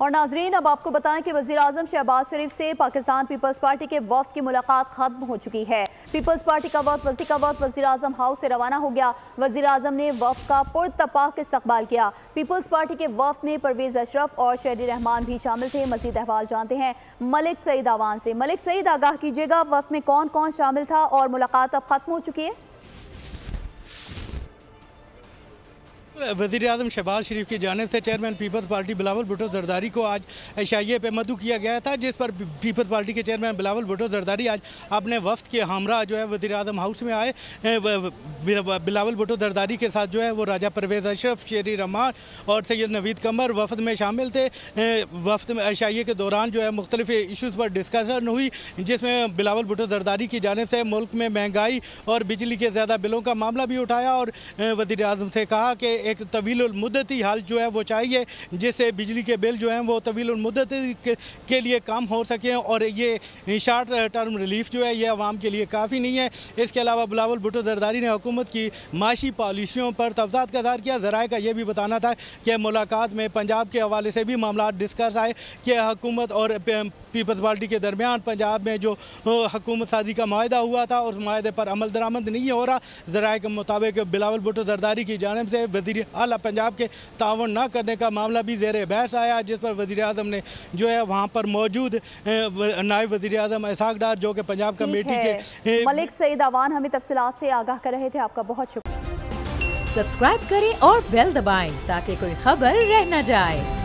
और नाजरीन, अब आपको बताएँ कि वजी अजम शहबाज शरीफ से पाकिस्तान पीपल्स पार्टी के वफद की मुलाकात खत्म हो चुकी है। पीपल्स पार्टी का वक्त वजी का वक्त वजी अजम हाउस से रवाना हो गया। वजी अजम ने वफ का पुरतपाक इस्तकबाल किया। पीपल्स पार्टी के वफ में परवेज अशरफ और शहरी रहमान भी शामिल थे। मजीद अहवाल जानते हैं मलिक सईद आवान से। मलिक सईद, आगाह कीजिएगा वफ में कौन कौन शामिल था और मुलाकात अब खत्म हो चुकी है। वजी अजम शहबाज शरीफ की जानब से chairman peoples party Bilawal Bhutto Zardari को आज एशाइए पे मदू किया गया था, जिस पर पीपल्स पार्टी के चेयरमैन बिलावल भुटो जरदारी आज अपने वफ्त के हमरा जो है वजी अजम हाउस में आए। बिलावल भुटो जरदारी के साथ जो है वो राजा परवेज अशरफ, शेरी रमान और सैद नवीद कमर वफद में शामिल थे। वफ्त में एशाइए के दौरान जो है मुख्तलिफ़ इशूज़ पर डिस्कशन हुई, जिसमें बिलावल भुटो जरदारी की जानब से मुल्क में महँगाई और बिजली के ज़्यादा बिलों का मामला भी उठाया और वजी अजम से कहा कि एक तवील मुद्दती हाल जो है वो चाहिए, जिससे बिजली के बिल जो हैं वो तवील मुद्दत के लिए कम हो सकें और ये शार्ट टर्म रिलीफ जो है ये आवाम के लिए काफ़ी नहीं है। इसके अलावा बिलावल भुटो जरदारी ने हुकूमत की माशी पॉलिसियों पर तफजात का इजहार किया। ज़राए का ये भी बताना था कि मुलाकात में पंजाब के हवाले से भी मामला डिस्कस आए कि हुकूमत और पीपल्स पार्टी के दरमियान पंजाब में जो हकूमत साजी का माहा हुआ था, उस माहे पर अमल दरामद नहीं हो रहा। ज़राए के मुताबिक बिलावल भुटो जरदारी की जानब से वजी अला पंजाब के तावन ना करने का मामला भी जेर बहस आया जिस पर वजी अजम ने जो है वहाँ पर मौजूद नायब वजी अजम इसाक डार जो कि पंजाब कमेटी के मलिक सईद अवान हमें तफसी से आगाह कर रहे थे आपका बहुत शुक्रिया। सब्सक्राइब करें और बेल दबाएँ ताकि कोई खबर रह न जाए।